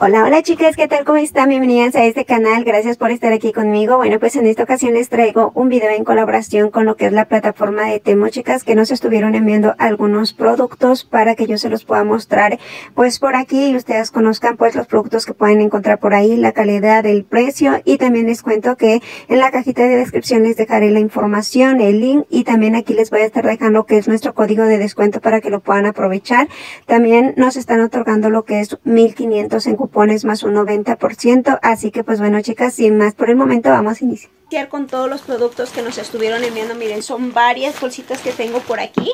Hola, hola chicas, ¿qué tal? ¿Cómo están? Bienvenidas a este canal, gracias por estar aquí conmigo. Bueno, pues en esta ocasión les traigo un video en colaboración con lo que es la plataforma de Temo, chicas, que nos estuvieron enviando algunos productos para que yo se los pueda mostrar pues por aquí y ustedes conozcan pues los productos que pueden encontrar por ahí, la calidad, el precio y también les cuento que en la cajita de descripción les dejaré la información, el link y también aquí les voy a estar dejando que es nuestro código de descuento para que lo puedan aprovechar. También nos están otorgando lo que es 1500 en cupones más un 90%. Así que pues bueno chicas, sin más por el momento vamos a iniciar con todos los productos que nos estuvieron enviando. Miren, son varias bolsitas que tengo por aquí.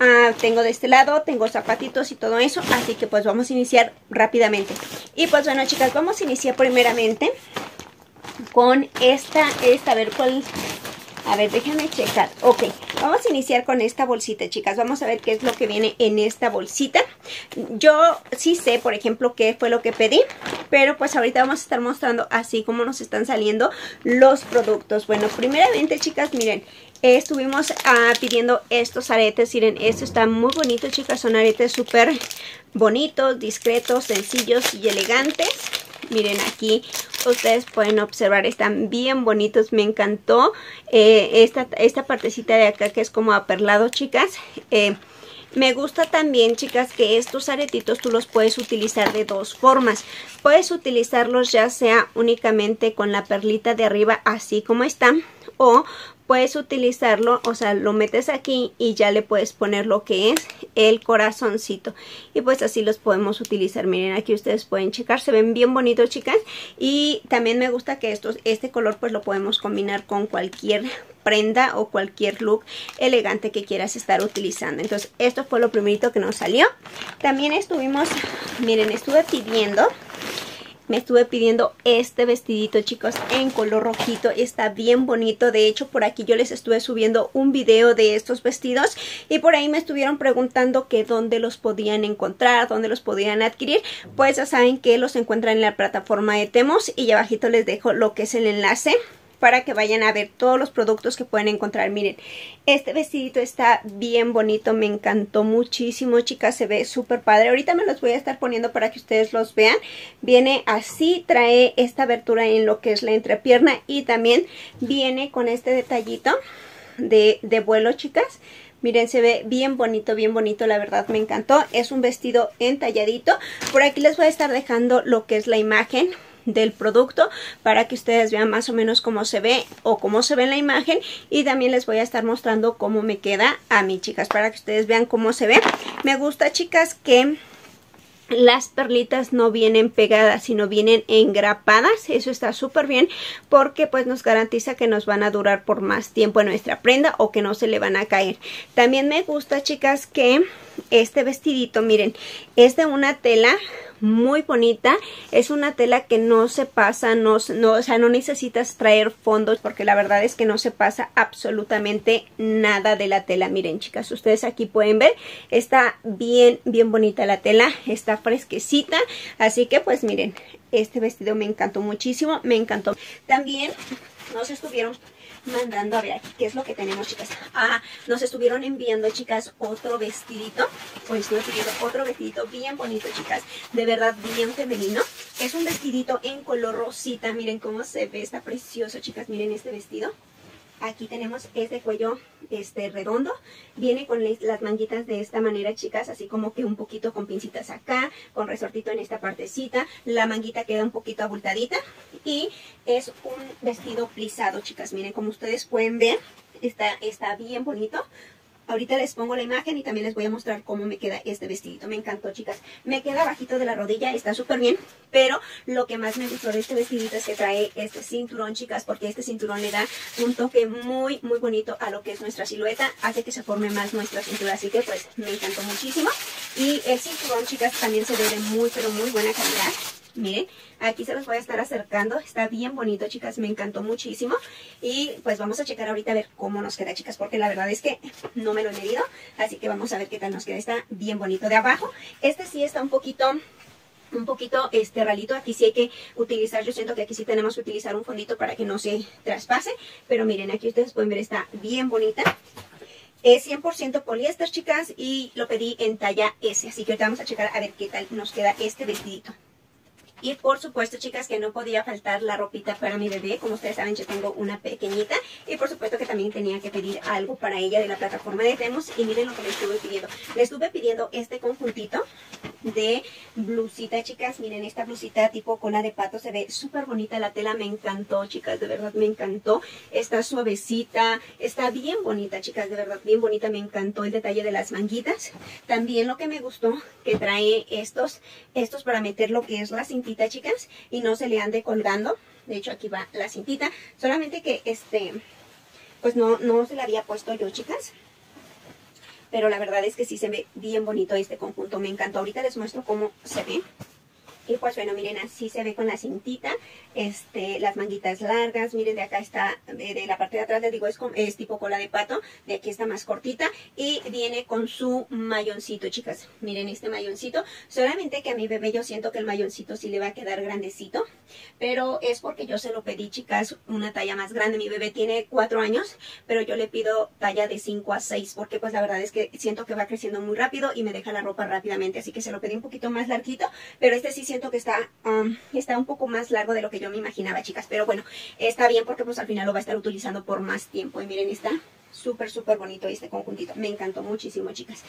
Ah, tengo de este lado, tengo zapatitos y todo eso. Así que pues vamos a iniciar rápidamente. Y pues bueno chicas, vamos a iniciar primeramente con esta, esta, a ver cuál a ver, déjenme checar. Ok, vamos a iniciar con esta bolsita, chicas. Vamos a ver qué es lo que viene en esta bolsita. Yo sí sé, por ejemplo, qué fue lo que pedí. Pero pues ahorita vamos a estar mostrando así como nos están saliendo los productos. Bueno, primeramente, chicas, miren, estuvimos ah, pidiendo estos aretes. Miren, esto está muy bonito, chicas. Son aretes súper bonitos, discretos, sencillos y elegantes. Miren aquí, ustedes pueden observar, están bien bonitos, me encantó eh, esta, esta partecita de acá que es como aperlado, chicas. Eh, me gusta también, chicas, que estos aretitos tú los puedes utilizar de dos formas. Puedes utilizarlos ya sea únicamente con la perlita de arriba así como están o puedes utilizarlo, o sea, lo metes aquí y ya le puedes poner lo que es el corazoncito. Y pues así los podemos utilizar. Miren, aquí ustedes pueden checar, se ven bien bonitos, chicas. Y también me gusta que estos, este color pues lo podemos combinar con cualquier prenda o cualquier look elegante que quieras estar utilizando. Entonces, esto fue lo primerito que nos salió. También estuvimos, miren, estuve pidiendo me estuve pidiendo este vestidito chicos en color rojito. Está bien bonito. De hecho por aquí yo les estuve subiendo un video de estos vestidos y por ahí me estuvieron preguntando que dónde los podían encontrar dónde los podían adquirir. Pues ya saben que los encuentran en la plataforma de Temos y abajito les dejo lo que es el enlace para que vayan a ver todos los productos que pueden encontrar. Miren, este vestidito está bien bonito, me encantó muchísimo, chicas, se ve súper padre. Ahorita me los voy a estar poniendo para que ustedes los vean. Viene así, trae esta abertura en lo que es la entrepierna y también viene con este detallito de, de vuelo, chicas. Miren, se ve bien bonito, bien bonito, la verdad me encantó. Es un vestido entalladito. Por aquí les voy a estar dejando lo que es la imagen del producto para que ustedes vean más o menos cómo se ve o cómo se ve en la imagen. Y también les voy a estar mostrando cómo me queda a mí chicas para que ustedes vean cómo se ve. Me gusta chicas que las perlitas no vienen pegadas sino vienen engrapadas. Eso está súper bien porque pues nos garantiza que nos van a durar por más tiempo en nuestra prenda o que no se le van a caer. También me gusta chicas que este vestidito miren es de una tela muy bonita. Es una tela que no se pasa, no, no, o sea, no necesitas traer fondos porque la verdad es que no se pasa absolutamente nada de la tela. Miren, chicas, ustedes aquí pueden ver, está bien, bien bonita la tela, está fresquecita. Así que pues miren, este vestido me encantó muchísimo, me encantó. También nos estuvieron mandando a ver aquí qué es lo que tenemos, chicas. Ah, nos estuvieron enviando, chicas, otro vestidito. Pues estoy pidiendo otro vestidito bien bonito, chicas. De verdad, bien femenino. Es un vestidito en color rosita. Miren cómo se ve. Está precioso, chicas. Miren este vestido. Aquí tenemos este cuello este redondo. Viene con las manguitas de esta manera, chicas, así como que un poquito con pincitas acá, con resortito en esta partecita. La manguita queda un poquito abultadita y es un vestido plisado, chicas. Miren, como ustedes pueden ver, está, está bien bonito. Ahorita les pongo la imagen y también les voy a mostrar cómo me queda este vestidito. Me encantó, chicas. Me queda bajito de la rodilla, está súper bien. Pero lo que más me gustó de este vestidito es que trae este cinturón, chicas, porque este cinturón le da un toque muy, muy bonito a lo que es nuestra silueta. Hace que se forme más nuestra cintura, así que pues me encantó muchísimo. Y el cinturón, chicas, también se ve de muy, pero muy buena calidad. Miren, aquí se los voy a estar acercando. Está bien bonito, chicas. Me encantó muchísimo. Y pues vamos a checar ahorita a ver cómo nos queda, chicas. Porque la verdad es que no me lo he medido. Así que vamos a ver qué tal nos queda. Está bien bonito. De abajo, este sí está un poquito un poquito este ralito, aquí sí hay que utilizar, yo siento que aquí sí tenemos que utilizar un fondito para que no se traspase, pero miren, aquí ustedes pueden ver, está bien bonita, es 100% poliéster, chicas, y lo pedí en talla S, así que ahorita vamos a checar a ver qué tal nos queda este vestidito. Y por supuesto, chicas, que no podía faltar la ropita para mi bebé. Como ustedes saben, yo tengo una pequeñita. Y por supuesto que también tenía que pedir algo para ella de la plataforma de Temos. Y miren lo que le estuve pidiendo. Le estuve pidiendo este conjuntito de blusita, chicas. Miren, esta blusita tipo cola de pato se ve súper bonita. La tela me encantó, chicas. De verdad me encantó. Está suavecita. Está bien bonita, chicas. De verdad, bien bonita. Me encantó el detalle de las manguitas. También lo que me gustó, que trae estos, estos para meter lo que es la cintita, chicas. Y no se le ande colgando. De hecho, aquí va la cintita. Solamente que este, pues no, no se la había puesto yo, chicas pero la verdad es que sí se ve bien bonito este conjunto, me encantó. Ahorita les muestro cómo se ve. Y pues bueno, miren, así se ve con la cintita, este, las manguitas largas, miren, de acá está, de, la parte de atrás les digo, es, es tipo cola de pato, de aquí está más cortita, y viene con su mayoncito, chicas, miren este mayoncito, solamente que a mi bebé yo siento que el mayoncito sí le va a quedar grandecito, pero es porque yo se lo pedí, chicas, una talla más grande, mi bebé tiene cuatro años, pero yo le pido talla de 5 a 6, porque pues la verdad es que siento que va creciendo muy rápido y me deja la ropa rápidamente, así que se lo pedí un poquito más larguito, pero este sí que está, está un poco más largo de lo que yo me imaginaba, chicas. Pero bueno, está bien porque pues al final lo va a estar utilizando por más tiempo. Y miren, está súper, súper bonito este conjuntito. Me encantó muchísimo, chicas.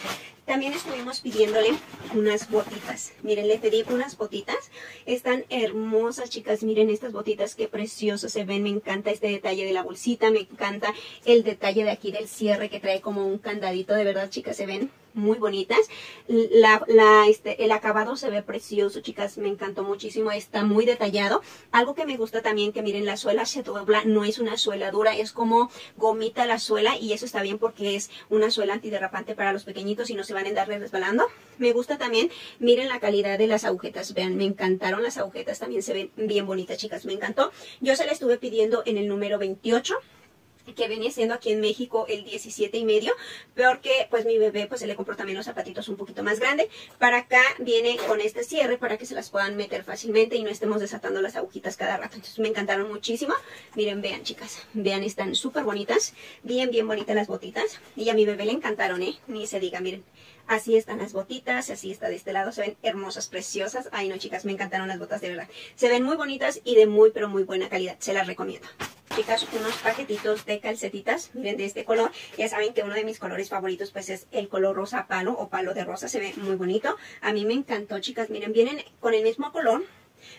También estuvimos pidiéndole unas botitas. Miren, le pedí unas botitas. Están hermosas, chicas. Miren estas botitas, qué preciosas se ven. Me encanta este detalle de la bolsita. Me encanta el detalle de aquí del cierre que trae como un candadito. De verdad, chicas, se ven muy bonitas. La, la, este, el acabado se ve precioso, chicas, me encantó muchísimo, está muy detallado. Algo que me gusta también, que miren, la suela se dobla, no es una suela dura, es como gomita la suela y eso está bien porque es una suela antiderrapante para los pequeñitos y no se van a andar resbalando. Me gusta también, miren la calidad de las agujetas, vean, me encantaron las agujetas, también se ven bien bonitas, chicas, me encantó. Yo se la estuve pidiendo en el número 28 que venía siendo aquí en México el 17 y medio, porque pues mi bebé pues se le compró también los zapatitos un poquito más grande. Para acá viene con este cierre para que se las puedan meter fácilmente y no estemos desatando las agujitas cada rato. Entonces me encantaron muchísimo. Miren, vean chicas, vean, están súper bonitas, bien, bien bonitas las botitas. Y a mi bebé le encantaron, ¿eh? Ni se diga, miren. Así están las botitas, así está de este lado, se ven hermosas, preciosas. Ay no chicas, me encantaron las botas de verdad. Se ven muy bonitas y de muy pero muy buena calidad, se las recomiendo chicas unos paquetitos de calcetitas, miren de este color, ya saben que uno de mis colores favoritos pues es el color rosa palo o palo de rosa, se ve muy bonito, a mí me encantó chicas, miren vienen con el mismo color,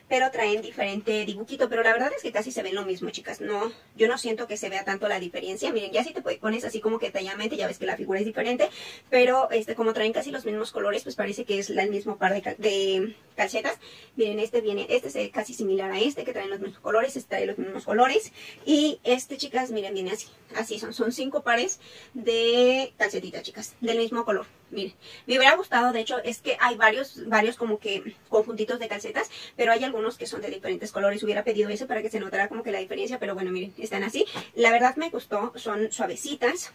pero traen diferente dibujito, pero la verdad es que casi se ven lo mismo, chicas, no, yo no siento que se vea tanto la diferencia, miren, ya si te pones así como que tallamente, ya ves que la figura es diferente, pero este como traen casi los mismos colores, pues parece que es el mismo par de, de calcetas, miren, este viene, este es casi similar a este, que traen los mismos colores, este trae los mismos colores, y este, chicas, miren, viene así, así son, son cinco pares de calcetitas, chicas, del mismo color, miren, me hubiera gustado, de hecho, es que hay varios, varios como que conjuntitos de calcetas, pero hay algunos que son de diferentes colores. Hubiera pedido ese para que se notara como que la diferencia, pero bueno, miren, están así. La verdad me gustó, son suavecitas.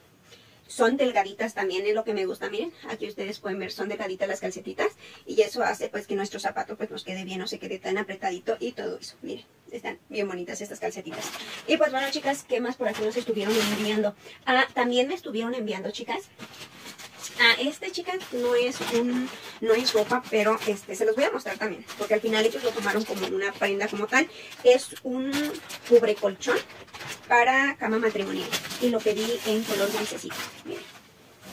Son delgaditas también, es lo que me gusta, miren, aquí ustedes pueden ver, son delgaditas las calcetitas y eso hace pues que nuestro zapato pues nos quede bien, no se quede tan apretadito y todo eso, miren, están bien bonitas estas calcetitas. Y pues bueno chicas, ¿qué más por aquí nos estuvieron enviando? Ah, también me estuvieron enviando chicas, Ah, este, chicas, no es un, no es ropa, pero este, se los voy a mostrar también, porque al final ellos lo tomaron como una prenda como tal. Es un cubre colchón para cama matrimonial y lo pedí en color grisecito, miren.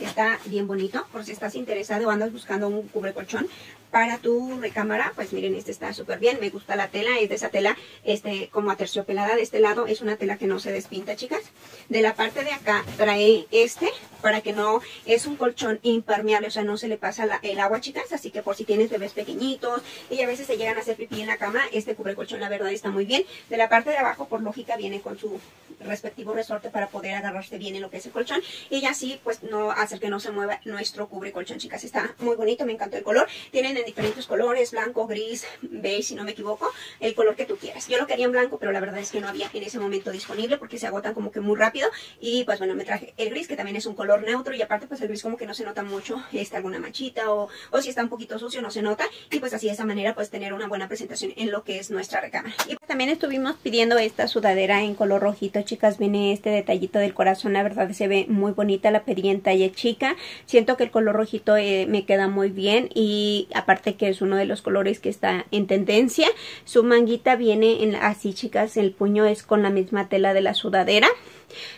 Está bien bonito, por si estás interesado o andas buscando un cubre colchón para tu recámara, pues miren, este está súper bien, me gusta la tela, es de esa tela este como aterciopelada de este lado, es una tela que no se despinta, chicas. De la parte de acá trae este, para que no, es un colchón impermeable, o sea, no se le pasa el agua, chicas, así que por si tienes bebés pequeñitos y a veces se llegan a hacer pipí en la cama, este cubre colchón la verdad está muy bien. De la parte de abajo, por lógica, viene con su respectivo resorte para poder agarrarse bien en lo que es el colchón y así, pues, no hacer que no se mueva nuestro cubre colchón, chicas. Está muy bonito, me encantó el color. Tienen en diferentes colores, blanco, gris, beige, si no me equivoco, el color que tú quieras. Yo lo quería en blanco, pero la verdad es que no había en ese momento disponible porque se agotan como que muy rápido y pues bueno, me traje el gris que también es un color neutro y aparte pues el gris como que no se nota mucho, está alguna manchita o, o si está un poquito sucio no se nota y pues así de esa manera pues tener una buena presentación en lo que es nuestra recámara. Y también estuvimos pidiendo esta sudadera en color rojito, chicas, viene este detallito del corazón, la verdad se ve muy bonita, la pedí en talla chica, siento que el color rojito eh, me queda muy bien y aparte aparte que es uno de los colores que está en tendencia. Su manguita viene en, así chicas, el puño es con la misma tela de la sudadera.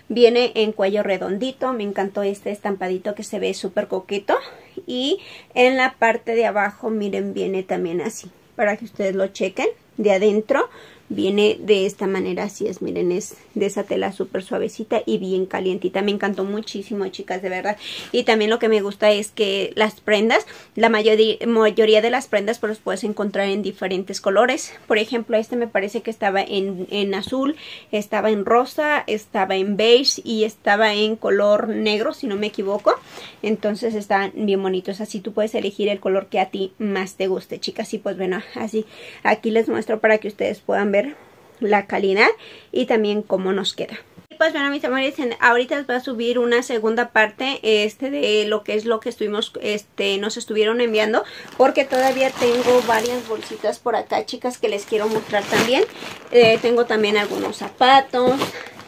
Viene en cuello redondito, me encantó este estampadito que se ve súper coqueto. Y en la parte de abajo, miren, viene también así, para que ustedes lo chequen de adentro viene de esta manera, así es, miren, es de esa tela súper suavecita y bien calientita, me encantó muchísimo chicas, de verdad, y también lo que me gusta es que las prendas, la mayoría, mayoría de las prendas pues los puedes encontrar en diferentes colores, por ejemplo, este me parece que estaba en, en azul, estaba en rosa, estaba en beige y estaba en color negro, si no me equivoco, entonces están bien bonitos, así tú puedes elegir el color que a ti más te guste, chicas, y pues bueno, así, aquí les muestro para que ustedes puedan ver la calidad y también cómo nos queda. Pues bueno mis amores, ahorita les voy a subir una segunda parte este de lo que es lo que estuvimos, este, nos estuvieron enviando porque todavía tengo varias bolsitas por acá chicas que les quiero mostrar también. Eh, tengo también algunos zapatos,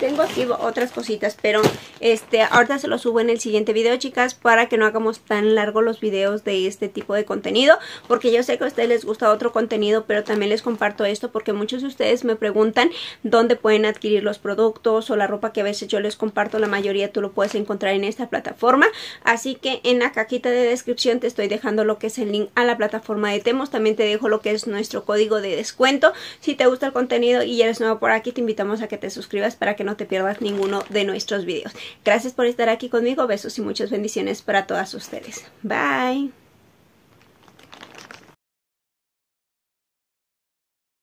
tengo aquí otras cositas, pero este ahorita se lo subo en el siguiente video, chicas, para que no hagamos tan largos los videos de este tipo de contenido, porque yo sé que a ustedes les gusta otro contenido, pero también les comparto esto porque muchos de ustedes me preguntan dónde pueden adquirir los productos o la ropa que a veces yo les comparto, la mayoría tú lo puedes encontrar en esta plataforma, así que en la cajita de descripción te estoy dejando lo que es el link a la plataforma de Temos, también te dejo lo que es nuestro código de descuento, si te gusta el contenido y eres nuevo por aquí, te invitamos a que te suscribas para que no te pierdas ninguno de nuestros videos. Gracias por estar aquí conmigo, besos y muchas bendiciones para todas ustedes. Bye.